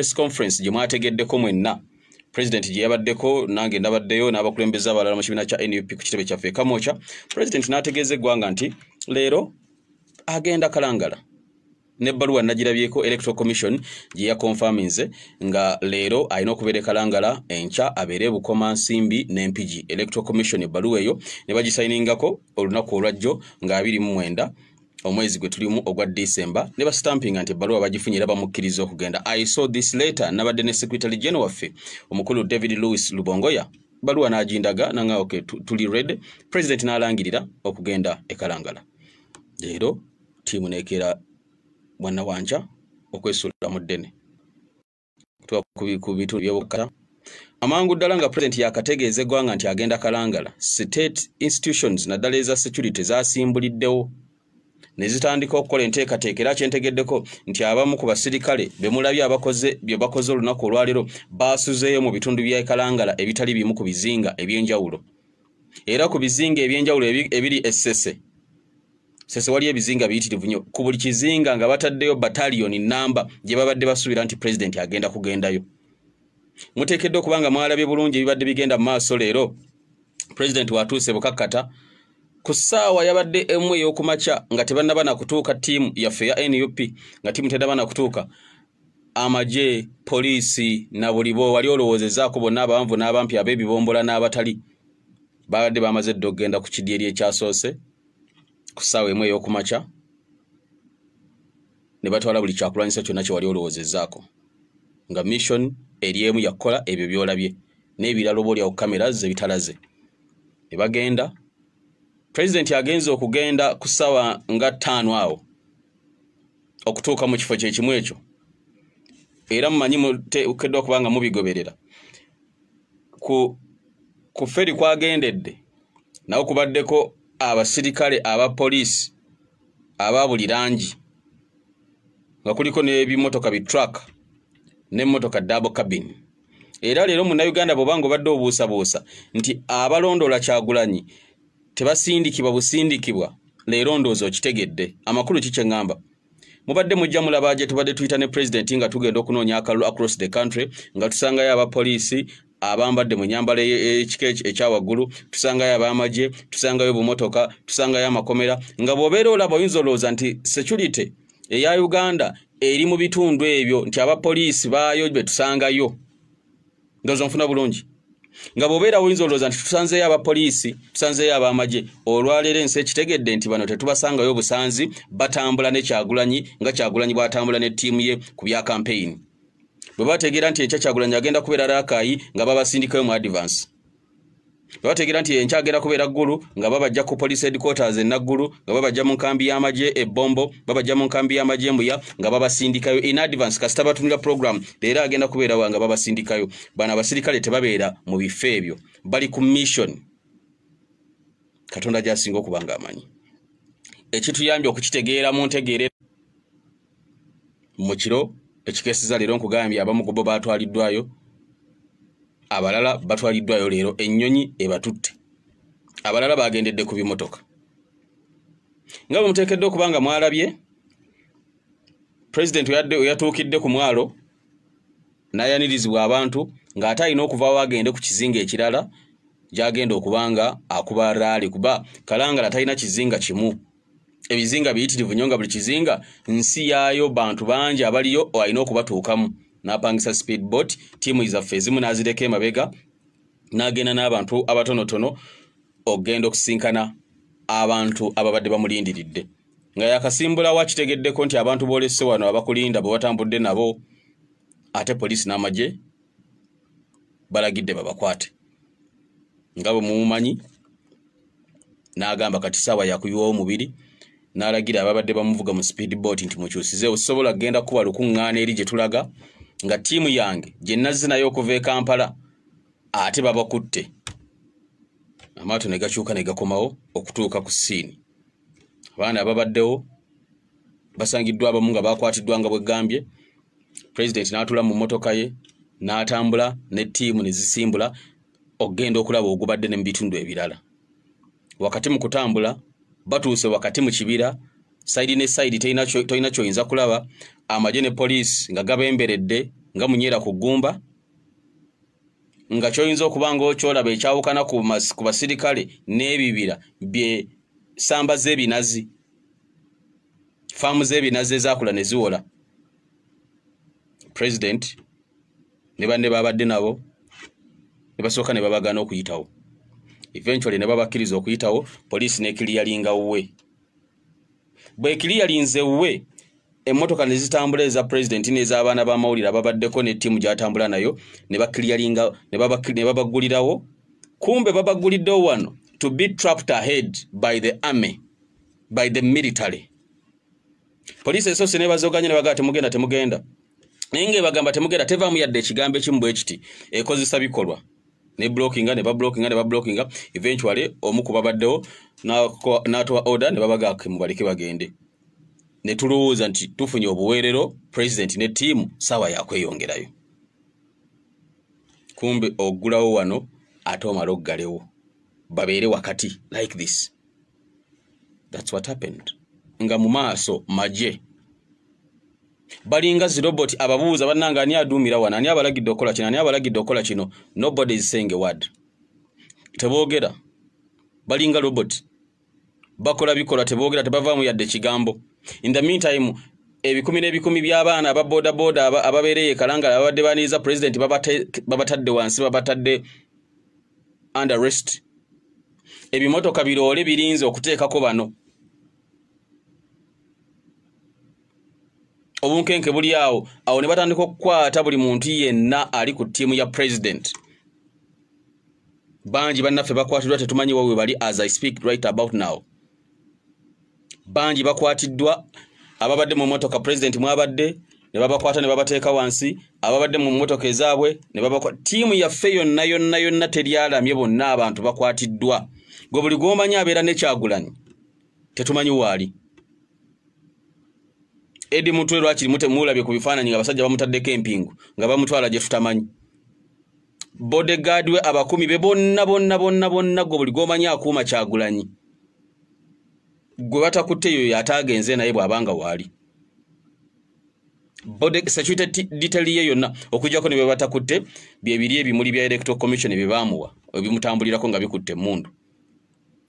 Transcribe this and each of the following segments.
press conference gye mwategeddeko mwenna. President gye yabaddeko nange ndabaddeyo n'abakulembeze abalala mu kibiina kya nup ku kitebe kyaffe ekamwokya president n'ategeeza eggwanga nti leero agenda kalangala. Nebbaluwa nagirabyeko electoral commission gye yakonfaminze nga leero alina okubeera ekalangala enkya abeere bukoma nsimbi n'empigi. Electoral commission ebbaluwa eyo ne bagisayiningako olunaku olwajjo nga 29 omwezi gwe tulimu ogwa disemba ne bastampinga nti ebbaluwa bagifunye era bamukkiriza okugenda. I saw this letter nabadde ne secretary general waffe omukulu david louis lubongoya. Baluwa n'agindaga nanga ok tuli red. President n'alangirira okugenda ekalangala leero tiimu nekeera bwana wanja okwesuulira mu ddene. Ku bitundu byobukata amangu ddala nga pulezidenti yakategeeza eggwanga nti agenda kalangala. State institutions naddala eza security zasimbuliddewo ne zitandika okukola enteekateeka era kyentegeddeko nti abamu ku basirikale be mulabye abakoze bye bakoze olunaku olwaleero baasuzeeyo mu bitundu bya kalangala ebitali bimu ku bizinga eby'enjawulo. Era ku bizinga eby'enjawulo ebiri essese. Sese wali ebizinga biyitirivu nnyo. Ku buli kizinga nga bataddeyo bataliyoni namba gye babadde basuubira nti pulezidenti agenda kugendayo. Muteekeddwa okuba nga mwalabye bulungi ebibadde bigenda mu maaso leero. Pulezidenti watuuse bukakkata ku ssaawa yabadde emu ey'okumakya nga tebannaba na kutuuka ttiimu yaffe ya nup nga ttiimu tedaba na kutuuka. Amagye poliisi na buli bo wali olowoozezaako bonna abawanvu n'abampi ab'ebibombola n'abatali babadde bamaze dde okugenda ku kidyeri ekyasoose ku ssaawa emu ey'okumakya ne batwala buli kyakulwanyisa kyonna kye wali olowoozezaako nga mission eri emu yakukola ebyo byolabye n'ebirala oba olyawo kamera ze bitalaze. Ne bagenda pulezidenti agenze okugenda ku ssaawa nga ttaano awo okutuuka mu kifo kyekimu ekyo. Era mumanyi muteekeddwa okuba nga mubigoberera. Ku feri kwagendedde nawo kubaddeko abasirikale aba poliisi aba buli langi nga kuliko n'ebimotoka bitruck n'emmotoka dabo cabin. Era leero munnayuganda bw'oba nga obadde obuusabuusa nti abalondoola kyagulanyi tebasindikibwa busindikibwa. Leero ndowooza okitegedde amakulu kikyeŋŋamba mubadde mujja mulaba gye tubadde tuyita ne pulezidenti nga tugenda okunoonya akalulu across the country nga tusangayo abapoliisi abambadde mu nyambala ekika ekyawaggulu tusangayo abamagye tusangayo bumotoka tusangayo amakomera nga bw'obeera olaba oyinza olowooza nti security eya uganda eri mu bitundu ebyo nti abapoliisi baayo be tusangayo. Ndowooza nfuna bulungi nga bw'obeera oyinza olowooza nti tusanzeeyo abapoliisi tusanzeeyo abamagye olwaleero ensi ekitegedde nti bano tetubasangayo busanzi batambula ne kyagulanyi nga kyagulanyi bw'atambula ne ttiimu ye ku bya kampeyini bwe bategeera nti enkya kyagulanyi agenda kubeera raakayi nga babasindikayo mu advance bwe bategeera nti enkya agenda kubeera ggulu nga babajja ku police headquarters enaggulu nga babajja mu nkambi y'amagye ebbombo babajja mu nkambi y'amagye embuya nga babasindikayo in advance. Kasita batunula program leero agenda kubeerawo nga babasindikayo. Bano abasirikale tebabeera mu bifo ebyo. Bali ku mission. Katonda gy'asinga okuba nga amanyi. Ekituyambye okukitegeera mu ntegeere. Mu kiro ekikeesiza leero nkugambye abamu ku bo baatwaliddwayo abalala batwaliddwayo leero ennyonyi ebatutte. Abalala bagendedde ku bimotoka. Nga bwe muteekeddwa okuba nga mwalabye pulezidenti oyatuukidde ku mwalo n'ayanirizibwa abantu ng'ate alina okuvaawo agende ku kizinga ekirala gy'agenda okuba nga akuba raali kuba kalangala talina kizinga kimu. Ebizinga biyitirivu nnyo nga buli kizinga nsi yaayo bantu bangi abaliyo alina okubatuukamu n'apangisa speedboat tiimu zaffe ezimu n'azireka emabega n'agenda n'abantu abatonotono okgenda okusinkana abantu ababadde bamulindiridde. Nga yakasimbulawo akitegeddeko nti abantu boolese wano abakulinda bwe batambudde nabo ate poliisi n'amagye balagidde babakwate. Nga bwe mumumanyi n'agamba kati saawa yakuyiwawo omubiri n'alagira ababadde bamuvuga mu speedboat nti mukyusize osobola kgenda kuba lukuŋŋaana eri gye tulaga nga ttiimu yange gye nazze naye okuva e kampala ate babakutte amaato ne gakyuka ne gakomawo okutuuka ku siini abaana ababaddewo basangiddwa abamu nga bakwatiddwa nga bwegambye pulezidenti n'atula mu mmotoka ye n'atambula ne ttiimu ne zisimbula okgenda okulaba ogubadde ne mu bitundu ebirala. Wakati mu kutambula batuuse wakati mu kibira sayidi ne sayidi tolina kyoyinza kulaba amagye ne poliisi nga gabemberedde nga munyeera ku ggumba nga kyoyinza okuba nga okyolaba ekyawukana ku basirikale n'ebibira bye samba z'ebinazi faamu z'ebinazi ezaakula ne ziwola. President ne banne babadde nabo ne basooka ne babagaana okuyitawo. Eventually ne babakkiriza okuyitawo poliisi n'ekiriyalinga wuwe. Bwekiriyalinze wuwe emmotoka ne zitambula eza pulezidenti n'ez'abaana b'amawulire ababaddeko n'ettiimu gy'atambula nayo ne bakkiryalinga ne babaggulirawo kumbe babagguliddewo wano to be trapped ahead by the army by the military. Poliisi esoose nebazoganye ne bagaa temugenda temugenda. Naye ngaebagamba temugenda tevaamu yadde ekigambo ekimu bwe kiti ekozesa bikolwa. Ne blockinga ne bablockinga ne bablockinga eventually omu ku babaddewo n'atowa order ne babagaa mubaleke bagende ne tulowooza nti tufunye obuweerero pulezidenti ne ttiimu saawa yakweyongerayo kumbe oggulawo wano ate omale okuggalewo babeere wakati like this. Thats what happened. Nga mu maaso magye. Balinga ziroboti ababuuza bannanga ani aduumira wano ani abalagidde okukola kino ani abalagidde okukola kino? Nobody is saying a word. Teboogera. Balinga roboti bakola bikolwa teboogera tebavaamu yadde ekigambo in the meantime ebikumi n'ebikumi by'abaana ababoodabooda ababeereyo ekalangala ababadde baniriza pulezidenti babatadde wansi babatadde under rest ebimotoka biroole birinze okuteekako bano. Obunkenke buli awo awo ne batandika okukwata buli muntu yenna ali ku ttiimu ya president. Bangi bannaffe bakwatiddwa tetumanyi wawe bali as i speak right about now bangi bakwatiddwa. Ababadde mu motoka president mwabadde ne babakwata ne babateeka wansi. Ababadde mu motoka ezaabwe ne babakwa ttiimu yaffe yonna yonna yonna teryalamye bonna abantu bakwatiddwa. Gwe buli gwomanyi abeera nekyagulanyi tetumanyi waali edi mutwe lwakiri mutemulabye ku bifaananyi nga basajja bamutaddeko empingu nga bamutwala gye tutamanyi. Bodegard we abakumi be bonna bonna bonna bonna gwe buli gwomanyi akuuma kyagulanyi gwe batakutte eyo yataagenze naye bw'abanga waali security detail ye yonna okujjako ne bebatakutte byebiri ebimuli bya electoral commission bye baamuwa ebimutambulirako nga bikutte emundu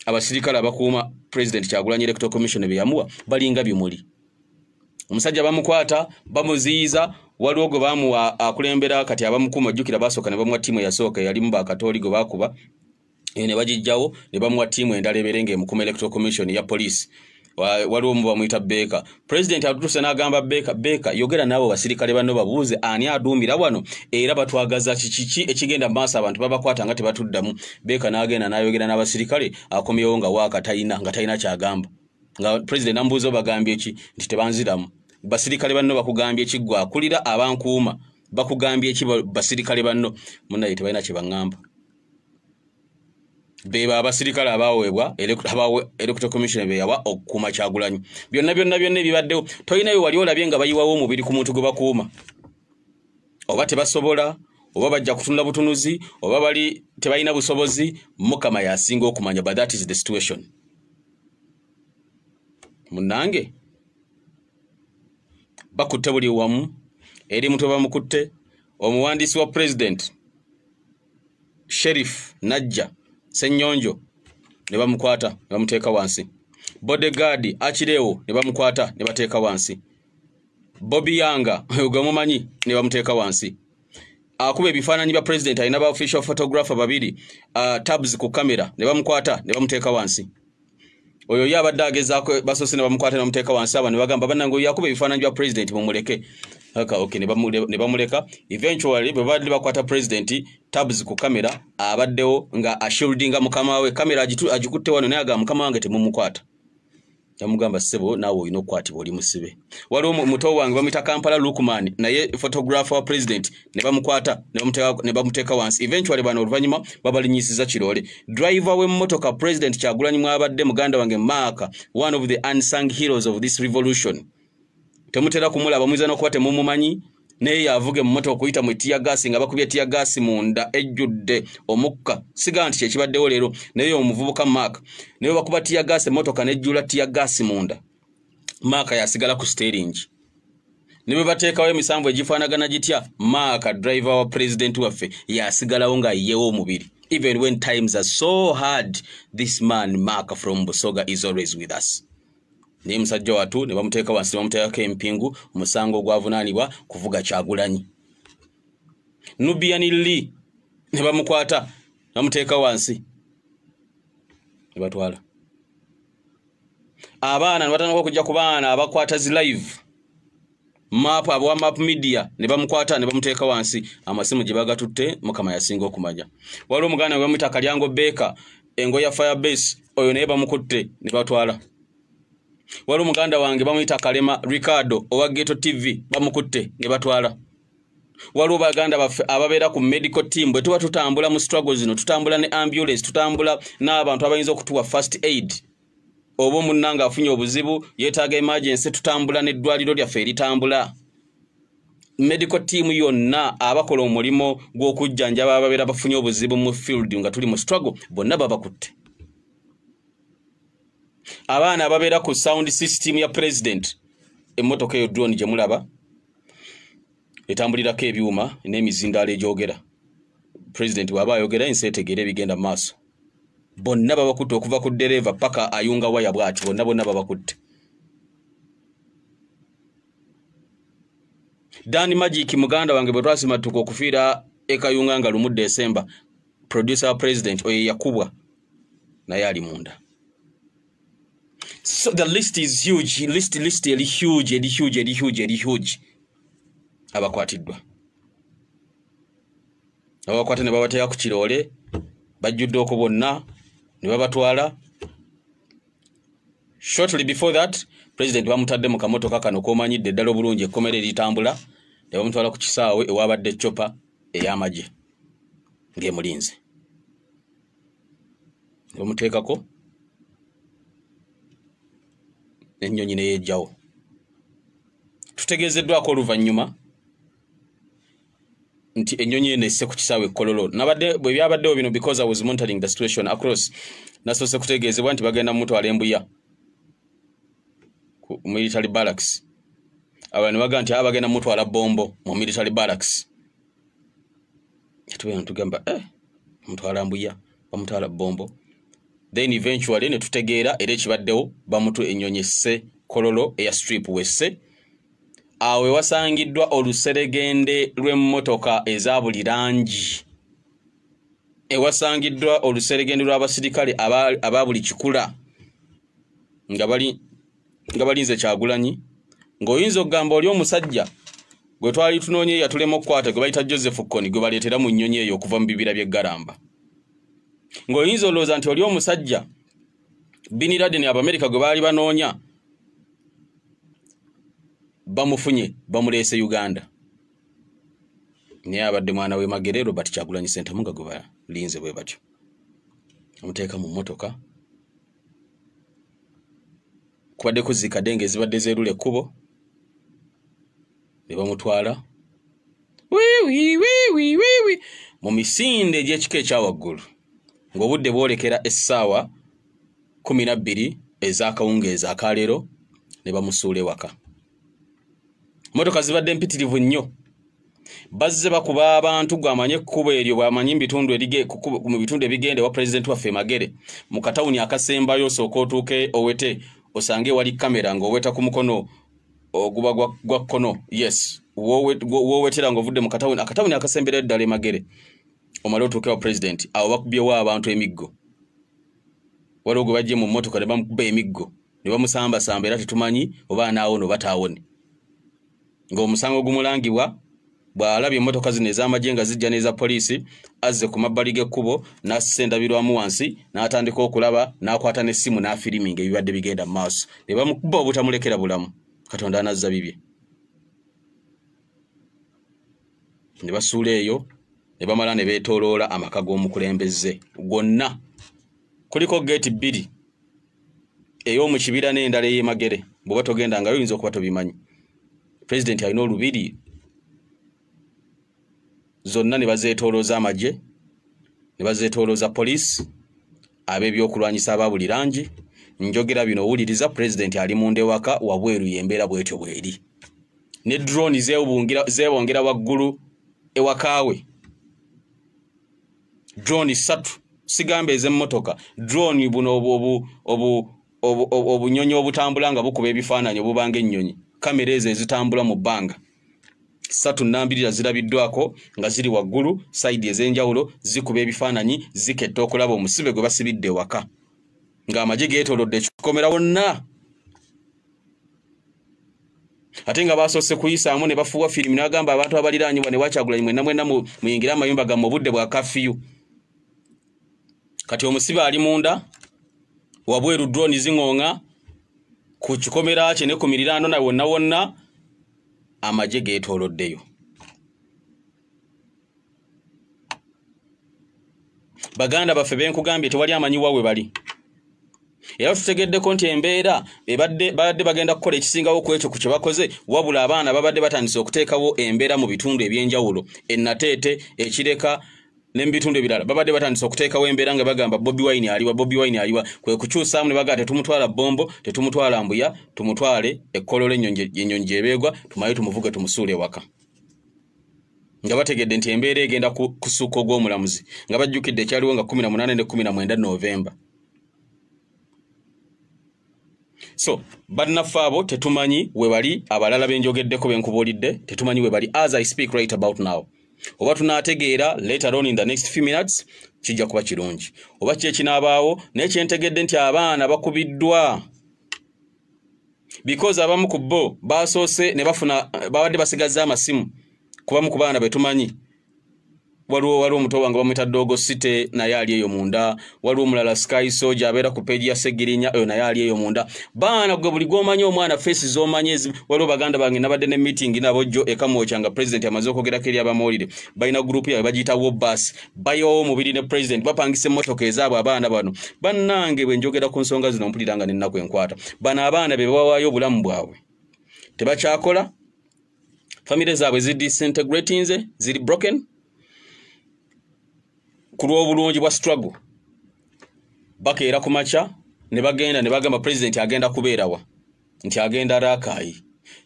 abasirikale abakuuma president kyagulanyi electoral commission bye yamuwa balinga bimuli. Omusajja bamukwata bamuziyiza waliwo gwe bamuwa akulembera kati abamukuuma ojjukira basooka ne bamuwa ttiimu eyasooka eyalimu bakatooli gwe baakuba ne bagijjawo ne bamuwa ttiimu endala ebeere ngaemukuma electoral commission ya poliisi. Waliwo mu bamwyita beeka pulezidenti atutuse n'agamba beeka beeka yogera n'abo basirikale banno babuuze ani aduumira wano era batwagaza kikiki ekigenda mu maaso abantu babakwata nga tebatuddamu. Beeka n'agenda n'ayogera n'abasirikale akomyewo nga waaka talina nga talina kyagamba. Nga pulezidenti namubuuza obagambye ki? Nti tebanziramu. Basirikale banno bakugambye ki? Gwe akulira abankuuma. Bakugambye ki basirikale banno? Munaye tebalina kye baŋŋamba beba abasirikale abaweebwa electoral commission beyawa okukuuma kyagulanyi. Byonna byonna byonna ebibaddewo tolinayo wali olabye nga bayiwawo omubiri ku muntu gwe bakuuma. Oba tebasobola oba bajja kutunda butunuzi oba bali tebalina busobozi mukama yasinga okumanya but that is the situation. Munange bakutte buli wamu eri mutwe bamukutte omuwandiisi wa president sherif najja senyonjo ne bamukwata ne bamuteeka wansi. Bodegard akireewo ne bamukwata ne bateeka wansi. Bobi yanga gwe mumanyi ne bamuteeka wansi. Akuba ebifaananyi bya president alina ba official photographer babiri uh, tabs ku kamera ne bamukwata ne bamuteeka wansi oyo ye abadde agezaako basoose ne bamukwata ne bamuteeka wansi aba ne bagamba bannange oyo yakuba ebifaananyi bya president mumuleke aka okay ne bamuleka. Eventually bwe badde bakwata president tabs ku kamera abaddewo nga ashieldinga mukama we. Kamera agikutte wano naye agamba mukama wange temumukwata yamugamba ssebo naawe olina okukwatibwa oli musibe. Waliwo muto wange bamwita kampala lukman naye photographer wa president ne bamukwata ne bamuteeka wansi. Eventually bano oluvannyuma babalinyisiza kiroole driver w'emmotoka president kyagulanyi mwabadde muganda wange mark one of the unsung heroes of this revolution. Temutera kumulaba muyinza n'okuba temumumanyi naye yavuga emmotoka okuyita mu tiyagasi nga bakubye tiyagasi munda ejjudde omukka. Sigaa nti kyekibaddewo leero. Naye omuvubuka mark naye bakuba tiyagasi emmotoka nejjula tiyagasi munda. Mark yasigala ku steringi ne bwe bateekawo emisanvu egifaanagana gitya maaka driver wa pulezidenti waffe yasigalawo ng'ayewo omubiri. Even when times are so hard this man mark from busoga is always with us naye musajja watu ne bamuteeka wansi ne bamuteekako empingu omusango ogwavunaanibwa kuvuga kyagulanyi. Nubianili ne bamukwata bamuteeka wansi. Ne batwala. Abaana ne batandika okujja ku baana abakwata zi live. Map abawa map media ne bamukwata ne bamuteeka wansi. Amasimu gye bagatutte mukama yasinga okumanya. Waliwo omuganda we bamwita kalyango beeka engo ya firebase oyo naye bamukutte ne batwala waliwo omuganda wange bamuyita kalema ricardo owa geto tv bamukutte ne batwala. Waliwo baganda baffe ababeera ku medical team bwe tuba tutambula mu struggle zino tutambula ne ambulance tutambula n'abantu abayinza okutuwa first aid. Oba omunnanga afunye obuzibu yeetaaga emergency tutambula n'eddwaliro lyaffe eritambula. Medical team yonna abakola omulimo gw'okujjanjaba ababeera bafunye obuzibu mu field nga tuli mu struggle bonna babakutte abaana ababeera ku sound system ya president emmotoka eyo drone gye mulaba etambulirako ebyuma n'emizindaalo egyogera. President bw'aba ayogera ensi etegeera ebigenda mu maaso. Bonna babakutte okuva ku ddereeva paka ayunga waya bw'ati bonna bonna babakutte. Dani magic muganda wange bwe twasimatuka okufiira ekayunga nga lumu desemba producer wa president oyo yakubwa naye ali munda so the list is huge. List list eri huge eri huge eri huge eri huge. Abakwatiddwa. Abakwata ne babateeka ku kiroole bajjudde oko bonna ne babatwala. Shortly before that president bamutadde mu kamotoka kano komanyidde ddala obulungi ekkomera eritambula ne bamutwala ku kisaawe ewabadde copa ey'amagye ng'emulinze. Ne bamuteekako ennyonyi neyejjawo tutegeezeddwako oluvannyuma nti ennyonyi eno esse ku kisaawe ekkololo. Nabadde bwe byabaddewo bino because i was monitoring the situation across nasoose kutegeezebwa nti bagenda mumutwala embuya ku military barracks. Abantu ne bagaa nti aba bagenda mumutwala bombo mu military barracks. Tubeera netugamba eh mutwala mbuya bamutwala bombo then eventually ne tutegeera era ekibaddewo bamutu ennyonyi esse kololo eya strip wesse awo ewasangiddwa oluseregende lw'emmotoka eza buli langi. Ewasangiddwa oluseregende lw'abasirikale aba buli kikula nga bali nga balinze kyagulanyi ng'oyinza okugamba oli omusajja gwe twali tunoonye yatulema okukwata gwe bayita joseph koni gwe baleetera mu nnyonyi eyo okuva mu bibira by'eggalamba ng'oyinza olowooza nti oli omusajja? Bin laden abamerika gwe baali banoonya bamufunye bamuleese uganda. Naye abadde mwana we magere robert kyagulanyi sentamu nga gwe balinze bwe batyo. Amuteeka mu mmotoka kubadde kuzikadde ngaezibadde zeerula ekkubo ne bamutwala wiwiwiwiwiwi mu misinde egy'ekika ekyawaggulu ng'obudde bwolekera essaawa kumi na bbiri ez'akawungeezi akaleero ne bamusuula ewaka motoka zibadde mpitirivu nnyo. Bazze bakuba abantu gwamanye ekkubo eryo bwamanyi mu bitundu ebigenda ewa pulezidenti waffe magere mu katawuni akasembayo osooka otuuke owete osange ewali kamera ng'oweta ku mukono oguba gwa kkono. Yes woowetera ng'ovudde mu katawuni akatawuni akasemberayo ddala emagere omale otuuke wa pulezidenti awo bakubyewo abantu emiggo. Waliwo gwe bajje mu mmotoka ne bamukuba emiggo ne bamusambasamba era tetumanyi oba anaawona oba taawone. Ng'omusango gumulangibwa bw'alabye emmotoka zino ez'amagye nga zijja n'eza poliisi azze ku mabbali g'ekkubo n'assa endabirwamu wansi n'atandika okulaba n'akwata n'essimu n'afiriminga ebibadde bigenda mu maaso. Ne bamukuba obutamulekera bulamu. Katonda anazza bibye. Ne basuula eyo ne bamala ne beetooloola amaka g'omukulembeze. Gwonna kuliko geeti bbiri ey'omu kibira n'endala ey'emagere bw'oba togendangayo oyinza okuba tobimanyi. Pulezidenti alina olubiri. Zonna ne bazeetoolooza amagye ne bazeetoolooza poliisi ab'ebyokulwanyisa aba buli langi. Njogera bino owuliriza pulezidenti ali munda ewaka wabweru yembeera bwetyo bweri. Ne drone zeebongera waggulu ewakaawe drone ssatu. Sigamba ez'emmotoka. Drone buno obunyonyi obutambula nga bukuba ebifaananyi obubanga ennyonyi kamera ezo ezitambula mu bbanga. Ssatu nambirira zirabiddwako nga ziri waggulu sayidi ez'enjawulo zikuba ebifaananyi ziketta okulaba omusibe gwe basibidde ewaka. Ng'amagye geetoolodde ekikomera wonna. Ate nga basoose kuyisaamu ne bafuuwa firimu n'agamba abantu abaliraanyibwa ne wakyagulanyi mwenna mwenna muyingire amayumba gamme obudde bwa kafiyu kati omusibe ali munda wabweru droni ziŋoŋa ku kikomera kye ne ku miriraano na wonna wonna amagye geetooloddeyo. Baganda baffe benkugambye tewali amanyiwa we bali. Era tutegeddeko nti embeera babadde bagenda kukola ekisingawo ku ekyo ku kye bakoze wabula abaana babadde batandise okuteekawo embeera mu bitundu ebyenjawulo enateete ekireka ne mu bitundu ebirala. Babadde batandise okuteekawo embeera nga bagamba bobi wine aliwa bobi wine aliwa. Kwe kukyusaamu ne bagamba tetumutwala bombo tetumutwala mbuya tumutwale ekkolola ennyonyi gyebeegwa tumaye tumuvuge tumusuule ewaka. Nga bategedde nti embeera egenda kusukka ogw'omulamuzi nga bajjukidde ekyaliwo nga 18 ne 19 novemba so bannaffe abo tetumanyi we bali abalala benjogeddeko benkubuulidde tetumanyi we bali as i speak right about now oba tunaategeera later on in the next few minutes kijja kuba kirungi. Oba ki ekinaabaawo naye kyentegedde nti abaana bakubiddwa. Because abamu ku bo basoose ne bafuna babadde basigaza amasimu kubamu ku baana betumanyi waliwo waliwo omuto wange bamwita dogo city naye ali eyo munda. Waliwo omulala sky soja abeera ku peegi ya segirinya oyo naye ali eyo munda. Baana gwe buli gwomanyi omwana feesi zomanyi waliwo baganda bange nabadde ne meeting nabo jjo ekamwoca nga president amaze okwogerako eri abamawulire balina gurupu yabe bagiyita wobas bayowo omubiri ne president bapangisa emmotoka ezaabwe abaana bano. Bannange bwe njogera ku nsonga zino mpulira nga nennaku enkwata. Bano abaana be bawaayo obulamu bwabwe. Tebakyakola? Famire zaabwe zidisintegratinze ziri broken ku lw'obulungi bwa struggle. Bakeera ku makya ne bagenda ne bagamba pulezidenti agenda kubeerawa nti agenda raakaayi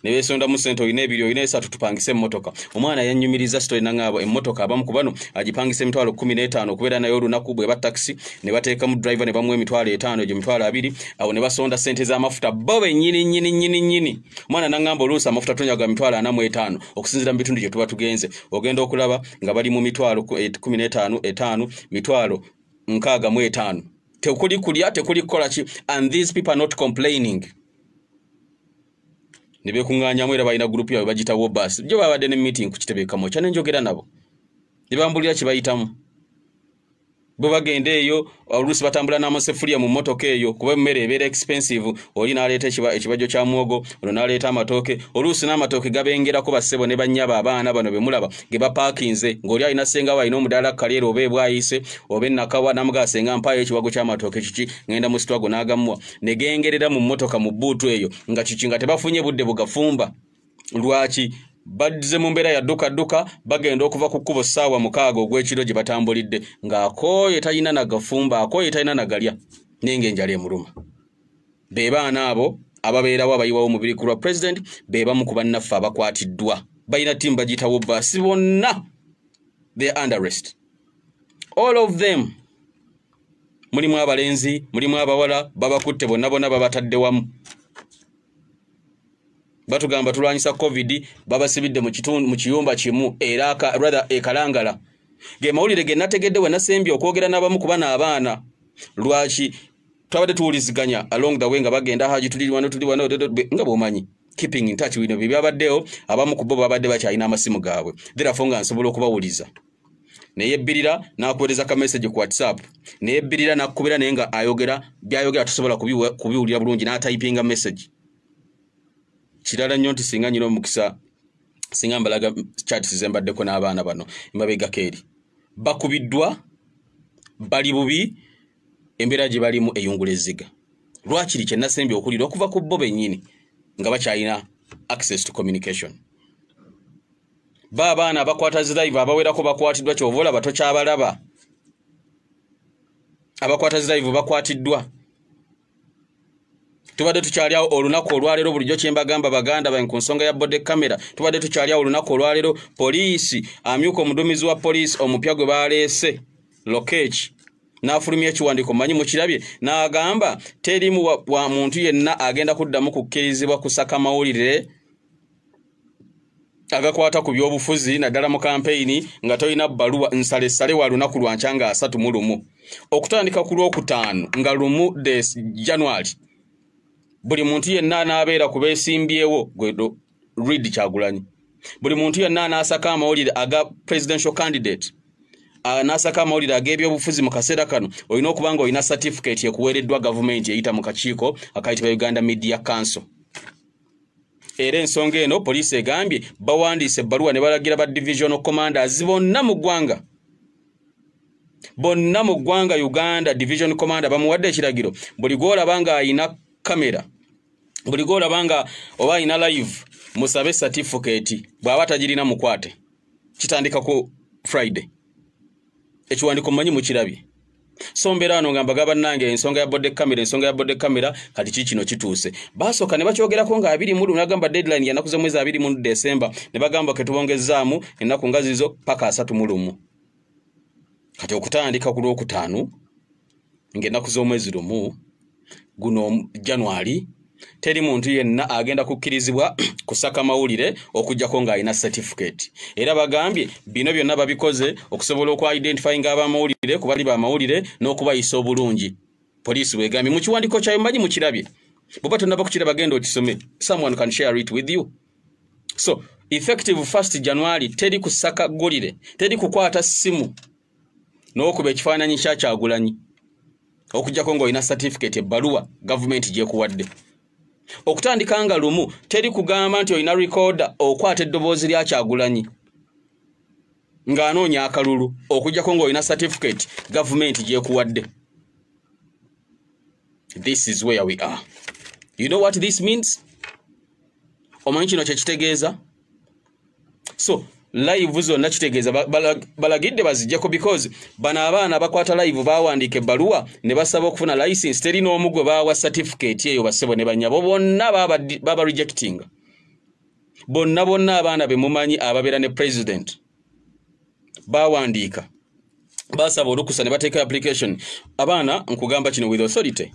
ne beesondamu sente olina ebiri olina esatu tupangise emmotoka. Omwana yanyumiriza sito enaŋaaba emmotoka abamu ku bano agipangisa emitwalo kumi n'etaano okubeera naye olunaku bwe ba takisi ne bateekamu driver ne bamuwa emitwalo etaano egyo emitwalo abiri. Awo ne basonda sente z'amafuta bo bennyini nnyini nnyini nnyini. Omwana naŋŋamba oluusi amafuta tonyaga mitwalo ana mu etaano okusinzira mu bitundu gye tuba tugenze. Ogenda okulaba nga bali mu mitwalo eh, kumi n'etaano etaano mitwalo nkaaga mu etaano. Tekuli kulya tekuli kukola ki? And these people are not complaining ne beekuŋŋaanyamu era balina gurupu yabwe bagita wobas jo babadde ne meeting ku kitebe kamo kya nenjogera nabo. Ne bambulira kye bayitamu bwe bagenda eyo oluusi batambula n'amasefuliya mu mmotoka eyo kuba emmere ebeera expensive oli n'aleeta ekibajjo kya mwogo olwo n'aleeta amatooke. Oluusi n'amatooke gabengerako bassebo ne bannyaba abaana bano be mulaba ge bapaakinze ng'oli alina sengawo alina omudaala kaleera oba ebwayise oba ennakawa namugasenga mpaayo ekiwago ky'amatooke kiki ŋenda mu sitwago n'agamuwa ne gengerera mu mmotoka mu bbuutu eyo nga kiki nga tebafunye budde bugafumba. Lwaki baddize mu mbeera yaddukadduka bagenda okuva ku kkubo ssaawa mukaaga ogw'ekiro gye batambulidde ng'akooye talina nagafumba akooye talina nagalya naye ng'enjala emuluma. Be baana abo ababeerawo abayiwawo omubiri ku lwa pulezidenti be bamu ku bannaffe abakwatiddwa. Balina ttiimu bagiyitawo baasi bonna the underrest all of them. Mulimu abalenzi mulimu abawala babakutte bonna bonna babatadde wamu batugamba tulwanyisa covid babasibidde mu kiyumba kimu era ekalangala ge mawulire ge nategedde we nasembye okwogera n'abamu ku bana abaana. Lwaki twabadde tuwuliziganya along the way nga bagenda haji tuli wano tuli wano nga bwomanyi keeping in touch bino byabaddewo abamu ku bo babadde bakyalina amasimu gaabwe. Therefore nga nsobola okubawuliza. Neyebbirira nakuweereza ka message ku whatsapp. Neyebbirira nakukubira naye nga ayogera byayogera tusobola kubiwulira bulungi n'atayipinga message kirala nnyo nti singa nyina omukisa singa mbalaga charts zembaddeko n'abaana bano embabegako eri bakubiddwa bali bubi embeera gye balimu eyungula ezziga lwakiri kye nasembye okuwulira okuva ku bo bennyini nga bakyalina access to communication. Ba abaana abakwata zilive abawerako bakwatiddwa kyova olaba tokyabalaba abakwata zilive bakwatiddwa tubadde tukyaliawo olunaku olwaleero bulijjo kyembagamba baganda bange ku nsonga ya bode kamera tubadde tukyaliawo olunaku olwaleero poliisi amyuka omuduumizi wa poliisi omupya gwe baleese lokech n'afulumya ekiwandiiko manyi mukirabye? N'agamba terimu wa, wa muntu yenna agenda kuddamu kukkirizibwa kusaka mawulire agakwata ku byobufuzi naddala mu kampeyini nga tolina bbaluwa nsalesale wa lunaku lwanca nga asatu mu lumu. Okutandika ku lwokutaano nga lumu de january buli muntu yenna anaabeera ku beesimbyewo gwedo read kyagulanyi. Buli muntu yenna anaasaka amawulire aga presidential candidate n'asaka amawulire ag'ebyobufuzi mu kaseera kano olina okuba nga olina certificate ekuweereddwa gavumenti eyita mu kakiiko akayitibwa uganda media council. Era ensonga eno poliisi egambye bawandiise ebbaluwa ne balagira ba divisional commanders bonna mu ggwanga. Bonna mu ggwanga uganda division commander bamuwadde ekiragiro buli gwolaba nga ayina kamera buli gwolaba nga oba ayina live musabe certificate bw'aba tagirina mukwate kitandika ku friday. Ekiwandiko mumanyi mukirabye. So mbeera wano nga mbaga bannange ensonga ya bode kamera ensonga ya bode kamera kati ki kino kituuse. Basooka ne bakyogerako nga abiri mu nagamba deadline yanaku z'omwezi abiri mu desemba ne bagamba ke tubongezaamu ennaku nga zizo paka asatu mu lumu. Kati okutandika ku lwokutaano ng'ennaku z'omwezi lumu guno january teri muntu yenna agenda kukkirizibwa kusaka mawulire okugjako ng'alina certificate. Era bagambye bino byonna babikoze okusobola okwidentifyinga abamawulire ku bali bamawulire n'okubayisa obulungi. Poliisi bwegambye mu kiwandiko kyayo mmanyi mukirabye? Bweba tonnaba kukiraba genda okisome someone can share it with you. So effective first january teri kusaka gulire teri kukwata ssimu n'okuba ekifaananyi kyakyagulanyi okugjako ng'olina certificate ebbaluwa gavumenti gyekuwadde okutandika nga lumu teri kugamba nti olina rekoda okwata eddoboozi lyakyagulanyi ng'anoonya akalulu okugjako ng'olina certificate gavumenti gyekuwadde. This is where we are. You know what this means? Omanyi kino kyekitegeeza so live zonna kitegeeza. Balagidde bazijjako because bano abaana bakwata live bawandiika ebbaluwa ne basaba okufuna license teri n'omu gwe baawa certificate eyo bassebo ne banyabo bonna baba rejectinga bonna bonna abaana be mumanyi ababeera ne president. Bawandiika. Basaba olukusa ne bateeka application. Abaana nkugamba kino with authority.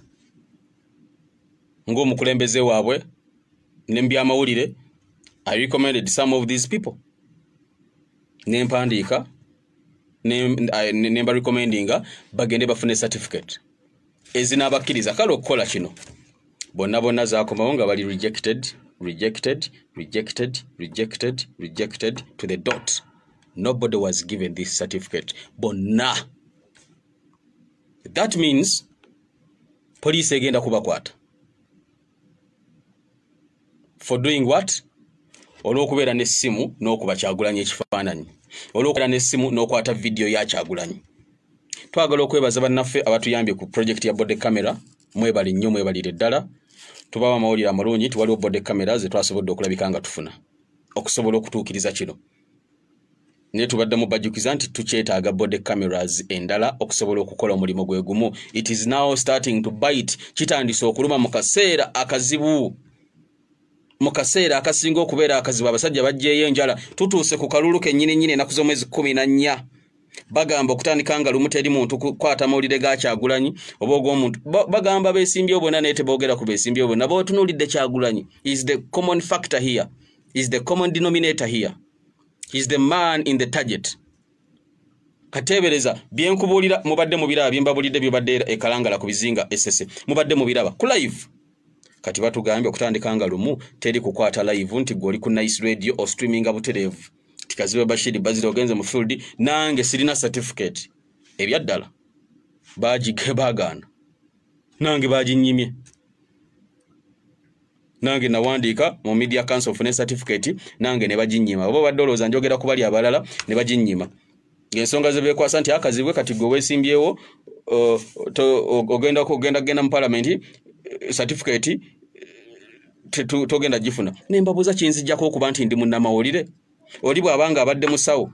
Ng'omukulembeze waabwe ne mbyamawulire i recommended some of these people nempandiika nemba recommendinga bagende bafune certificate. Ezinabakkiriza kale okukola kino? Bonna bonna zakomawo nga bali rejected rejected rejected rejected rejected to the dot. Nobody was given this certificate. Bonna. That means poliisi egenda kubakwata. For doing what olw'okubeera n'essimu n'okuba kyagulanyi ekifaananyi olw'okubeera n'essimu n'okwata vidiyo ya kyagulanyi. Twagala okwebaza bannaffe abatuyambye ku projekiti ya bode camera mwebali nnyo mwebalire ddala. Tubawa amawulire amalungi nti waliwo bode camera ze twasobodde okulabika nga tufuna. Okusobola okutuukiriza kino. Naye tubadde mubajjukiza nti tukyetaaga bode cameras endala okusobola okukola omulimu gwe gumu. It is now starting to bite. Kitandise okuluma mu kaseera akazibu mu kaseera akasinga okubeera akazibu abasajja bajjeeyo enjala tutuuse ku kalulu kennyini nnyini ennaku z'omwezi kumi na nnya. Bagamba okutandika nga lumu teri muntu kukwata mawulire ga kyagulanyi oba ogw'omuntu bagamba beesimbyewo bonna naye teboogera ku beesimbyewo bonna. Bootunuulidde kyagulanyi is the common factor here. Is the common denominator here. Is the man in the target. Kateebereza byenkubuulira mubadde mubiraba byembabulidde byobadde ekalangala ku bizinga esese mubadde mubiraba ku live kati batugambye okutandika nga lumu teri kukwata live nti gweoli ku nice radio o streaminga butereevu. Tikazibe bashiri bazira ogenze mu field nange sirina certificate. Ebyaddala bagaana nange baginyimye nange nawandiika mu media council ofune certificate nange ne baginyima oba obadde olowooza njogera ku bali abalala ne baginyima ng'ensonga ze beekwasa nti akazibwe kati gwe weesimbyewo ogenda kugenda mu palamenti certificate togenda gifuna. Nembabuuza kinzijjako okuba nti ndi munnamawulire? Oli bw'abanga abadde musawo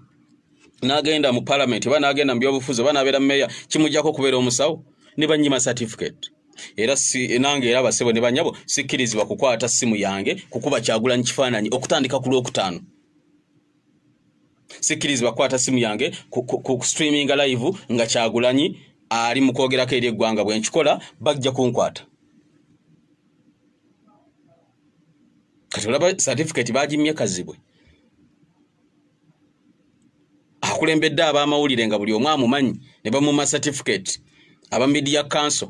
n'agenda mu palamenti oba n'agenda mu byobufuzi oba n'abeera meya kimugjako okubeera omusawo? Ne banyima certificate. Era nange era abasebo ne banyabo sikkirizibwa kukwata simu yange kukuba kyagulanyi kifaananyi okutandika ku lwokutaano. Sikkirizibwa kukwata simu yange ku streaminga live nga kyagulanyi ali mu kwogerako eri eggwanga bwe nkikola bajja kunkwata kati olaba certificate bagimye kazibwe akulembedde ab'amawulire nga buli omu amumanyi ne bamuma certificate aba media council.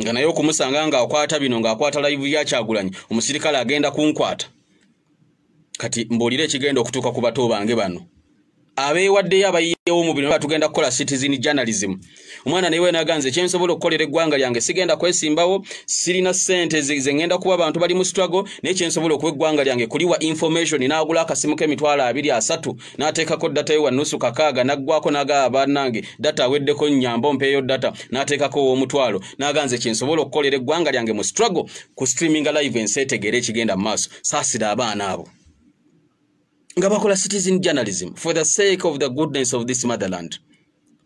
Nga naye okumusanga ng'akwata bino ng'akwata live yakyagulanyi omusirikale agenda kunkwata. Kati mbuulire ekigenda okutuuka ku bato bange bano. Abeewaddeyo abayiyewo mu bino batugenda kukola citizen journalism omwana naye wenaganze kyensobola okukolera eggwanga lyange sigenda kwesimbawo sirina ssente zengenda kuba abantu bali mu struggle naye kyensobola okuba eggwanga lyange kuliwa information n'agula akasimu k'emitwalo abiri asatu n'ateekako data yo wannusu kakaaga n'aggwako n'agaba bannange data aweddeko nyamba ompeeyo data n'ateekako ow'omutwalo n'aganze kyensobola okukolera eggwanga lyange mu struggle ku streaminga live ensi etegeera ekigenda mu maaso. Saasira abaana abo. Nga bakola citizen journalism for the sake of the goodness of this motherland.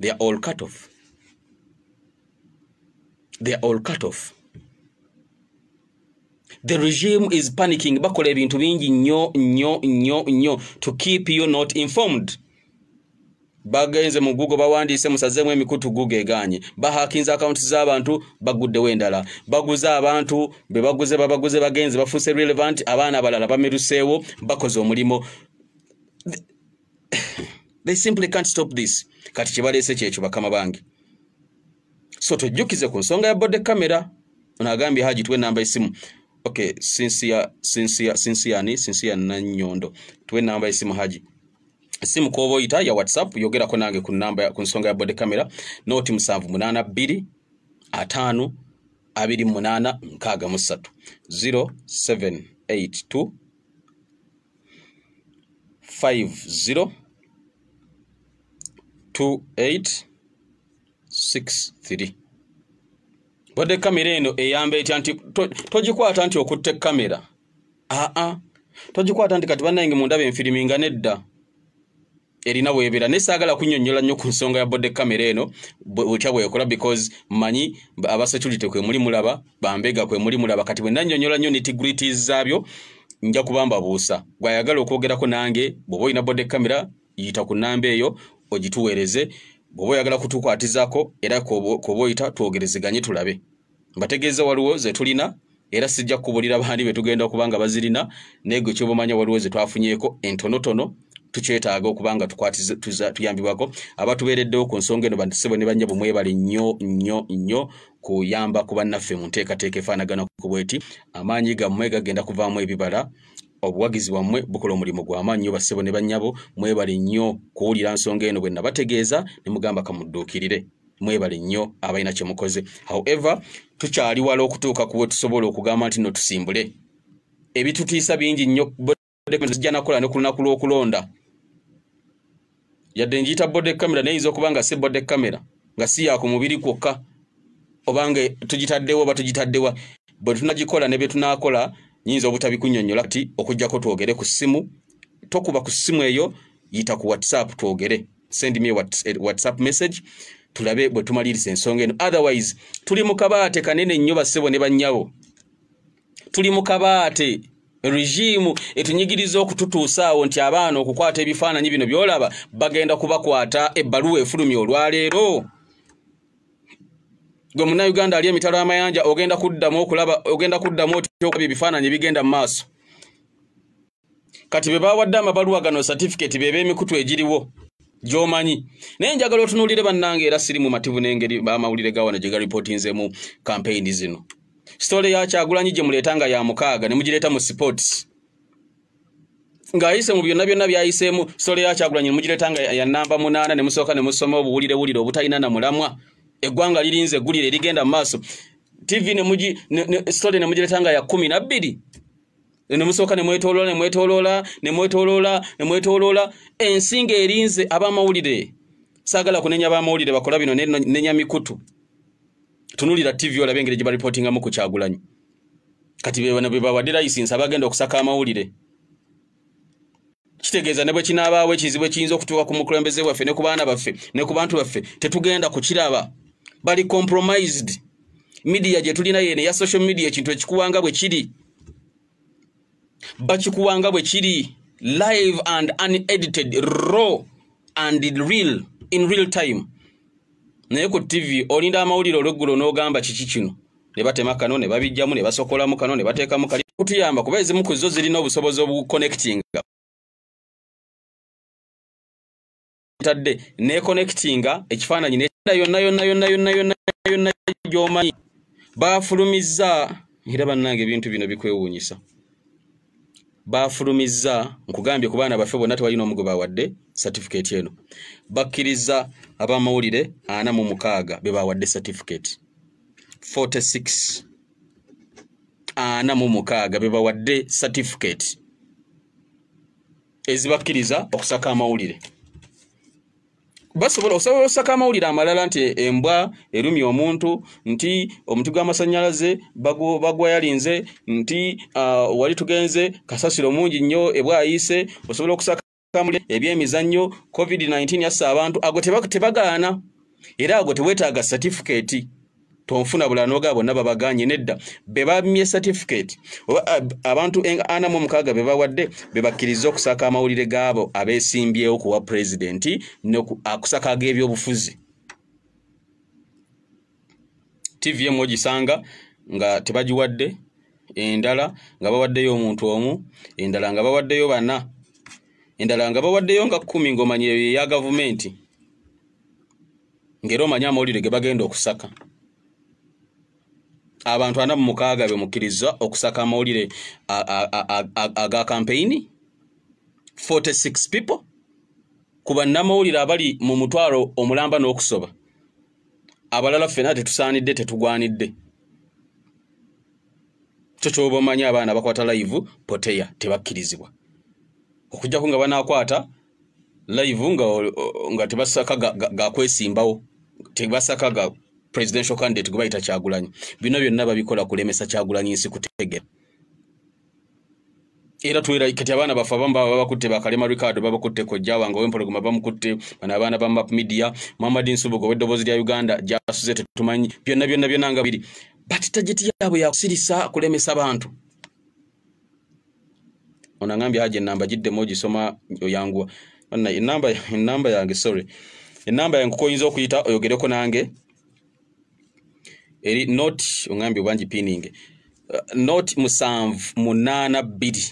They are all cut off they are all cut off. The regime is panicking. Bakola ebintu bingi nnyo nnyo nnyo nnyo to keep you not informed. Bagenze mu google bawandiise musazeemu emikutu google eganye. Bahakinze akawunti z'abantu baguddewo endala. Baguze abantu be baguze babaguze bagenze bafuuse relevant abaana abalala bameruseewo bakoze omulimo they simply can't stop this. Kati kyebaleese kyekyo bakama bange so tojjukize ku nsonga ya bode kamera onagambye haji tuwe namba esimu okay sinsia sinsia sinsiani sinsia nannyondo tuwe namba esimu haji. Esimu koba oyita ya whatsapp yogerako nange ku namba ku nsonga ya bode kamera noti musanvu munana bbiri ataano abiri munana nkaaga mu ssatu 0782 50 2863 bodde kamera eno eyamba etya nti togikwata nti okutte kamera? Aa togikwata nti kati bannange mundaba enfiriminga nedda. Erina bwebera. Naye saagala kunyonnyola nnyo ku nsonga ya bodde kamera eno bwetya bwekola because manyi abasecurity kwe muli mulaba bambega kwe muli mulaba. Kati bwe nannyonnyola nnyo nitgrities zaabyo nja kuba mbabuusa gwayagala okwogerako nange bw'oba olina bodde kamera yita ku namba eyo ogituweereze bw'oba oyagala kutukwatizaako era koba oyita twogerezeganye tulabe. Mbategeeza waliwo ze tulina era sijja kukubulira bandi be tugenda okuba nga bazirina naye gwe kyobamanya waliwo ze twafunyeeko entonotono tukyetaaga okuba nga tuyambibwako. Abatubeereddewo ku nsonga eno bantisebo ne banyabo mwebale nnyo nnyo nnyo kuyamba ku bannaffe mu nteekateeka efaanagana ku bweti. Amaanyi gammwe gagenda kuvaamu ebibala obuwagizi bwammwe bukola omulimu gw'amaanyi nnyo bassebo ne bannyabo mwebale nnyo kuwulira nsonga eno bwe nabategeeza ne mugamba kamudduukirire. Mwebale nnyo abalina kye mukoze. However tukyali wala okutuuka kuwe tusobola okugamba nti no tusimbule. Ebitutiisa bingi nnyo zijja nakola ne ku lunaku lw'okulonda. Yadde njiyita bode kamera neyinza okuba nga si bode kamera nga si ya ku mubiri kwokka obanga tugitaddewo oba tugitaddewa. Bwe tunagikola ne bye tunaakola nyinza obutabikunnyonnyola kati okugjako twogere ku ssimu tokuba ku ssimu eyo yita ku whatsapp twogere. Send me whatsapp message tulabe bwe tumaliriza ensonga eno. Otherwise tuli mu kabaate kanene nnyo bassebo ne bannyabo tuli mu kabaate regimu etunyigiriza okututuusa awo nti abaana okukwata ebifaananyi bino byolaba bagenda kubakwata ebbaluwa efulumya olwaleero gwe munnauganda ali emitalo amayanja ogenda kuddamu okulaba ogenda kuddamu otyokulaba ebifaananyi bigenda mu maaso? Kati be bawadde amabaluwa gano satifiketi beba emikutu egiriwo gyomanyi. Naye njagala otunuulire bannange era siri mu mativu n'engeri bamawulire gawano gye galipootinzemu kampeyini zino. Sitole yakyagulanyi gye muleeta nga ya mukaaga ne mugireeta mu sports. Ng'ayise mu byonna byonna byayiseemu sitole yakyagulanyi ne mugireeta nga ya namba munaana ne musooka ne musoma obuwulirewulire obutalina na mulamwa eggwanga lirinze eggulire erigenda mu maaso. Tv sitole ne mugireeta nga ya kumi nabbiri nemusooka nemwetoloola nemwetoloola nemwetoloola nemwetoloola ensinga erinze abamawulire. Saagala kunenya bamawulire bakola bino nenya mikutu tunulira tv olabe engeri gye baripootingamu ku kyagulanyi. Kati bebano be bawadde layisinsi abagenda okusaka amawulire. Kitegeeza ne bwe kinaabaawo ekizibu ekiyinza okutuuka ku mukulembeze waffe ne ku baana baffe ne ku bantu baffe tetugenda kukiraba bali compromised. Midiya gye tulina yene ya social media ekintu ekikuwanga bwe kiri. Bakikuwanga bwe kiri. Live and unedited raw and real in real time. Naye ku tv olinda amawulire olweggulo n'ogamba kiki kino? Ne batema kano ne babijjamu ne basokolamu kano ne bateekamu kali. Kutuyamba kuba ezimu ku zo zirina obusobozi obuconnectinga tadde neconnectinga ekifaananyi nenda yonna yonna yonna yonna yonna yonna gy'omanyi. Baafulumizza era bannange ebintu bino bikwewuunyisa. Baafulumizza nkugambye ku baana baffe bonna tewalina omu gwe bawadde satifikeeti eno. Bakkiriza abamawulire ana mu mukaaga be bawadde satifikeeti 46 ana mu mukaaga be bawadde satifikeeti ezibakkiriza okusaka amawulire basobola osobola osaka amawulire amalala nti embwa erumya omuntu nti omuti gw'amasannyalaze bagwa yalinze nti uh, wali tugenze kasasiro mungi nnyo ebwayise osobola okusaka ebyemizannyo covid-19 yassa abantu ago tebagaana. Era ago teweetaaga satifikeeti tonfuna bulala nogaa bonna babaganye nedda be bamye certificate. Oba abantu ana mu omukaaga be bawadde be bakkiriza okusaka amawulire gaabo abeesimbyewo kuwa pulezidenti akusaka ag'ebyobufuzi. Tv emu ogisanga nga tebagiwadde endala nga bawaddeyo omuntu omu endala nga bawaddeyo bana endala nga bawaddeyo nga kkumi ng'omanyi eyo eya gavumenti ng'era omanyi amawulire ge bagenda okusaka abantu ana mu mukaaga be mukkiriza okusaka amawulire aga kampeyini 46 people? Ku bannamawulire abali mu mutwalo omulamba n'okusoba abalala ffena tetusaanidde tetugwanidde. Kyo kyoba omanyi abaana bakwata live poteya tebakkirizibwa. Okujjako nga banaakwata live nga, tebasaka gakwesimbawo ga, ga tebasaka presidential candidate gwe bayita kyagulanyi. Bino byonna babikola kulemesa kyagulanyi nsi kutegera era tuwera kati abaana baffe abamu baba babakutte bakalema ricardo babakutte kojja wange owempologoma bamukutte bano abaana ba map media muhammad nsubuga ow'eddoboozi lya uganda gyasuze tetumanyi byonna byonna byonna nga biri. But tageti yaabwe yakusirisa kulemesa bantu. Ono agambye haja enamba giddemu ogisoma oyanguwa enamba yange sorry. Enamba yange kuko oyinza okuyita oyogereko nange eri not ongambye obwangi pining uh, not musanvu munaana bbiri.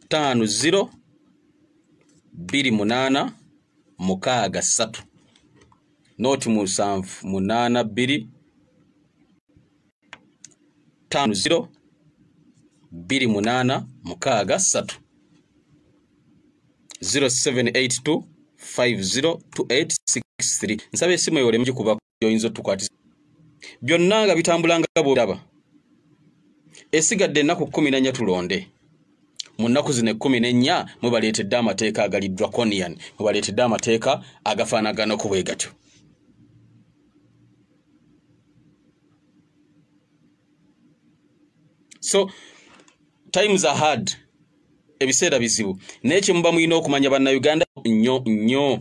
Ttaano ziro bbiri munaana mukaaga ssatu. Not musanvu munaana bbiri. Ttaano ziro bbiri munaana mukaaga ssatu. 0782 502863 nsaba esimu eyo olemu gikuba oyinza otukwatisa. Byonna nga bitambulanga bwolaba esigadde ennaku kumi nenya tulonde. Mu nnaku zino ekkumi n'ennya mwebaleetedde amateeka agali draconian mwebaleetedde amateeka agafaanagana ku bwe gatyo. So times are hard. Ebiseera bizibu. Naye kyemuba mulina okumanya bannayuganda nnyo nnyo